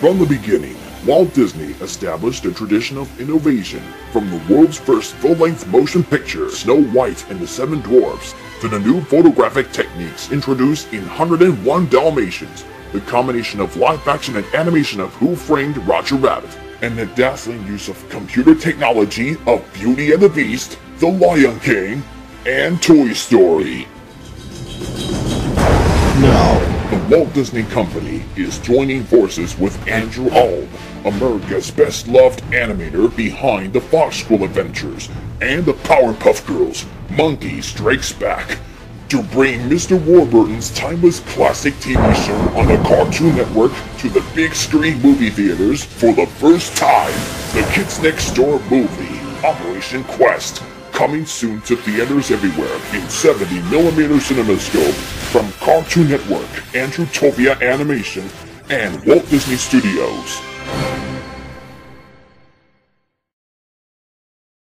From the beginning, Walt Disney established a tradition of innovation from the world's first full-length motion picture, Snow White and the Seven Dwarfs, to the new photographic techniques introduced in 101 Dalmatians, the combination of live action and animation of Who Framed Roger Rabbit, and the dazzling use of computer technology of Beauty and the Beast, The Lion King, and Toy Story. The Walt Disney Company is joining forces with Andrew Auld, America's best loved animator behind the Fox School Adventures and the Powerpuff Girls Monkey Strikes Back to bring Mr. Warburton's timeless classic TV show on the Cartoon Network to the big screen movie theaters for the first time. The Kids Next Door movie, Operation Quest, coming soon to theaters everywhere in 70mm CinemaScope from Cartoon Network, Andrewtopia Animation, and Walt Disney Studios.